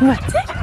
我这。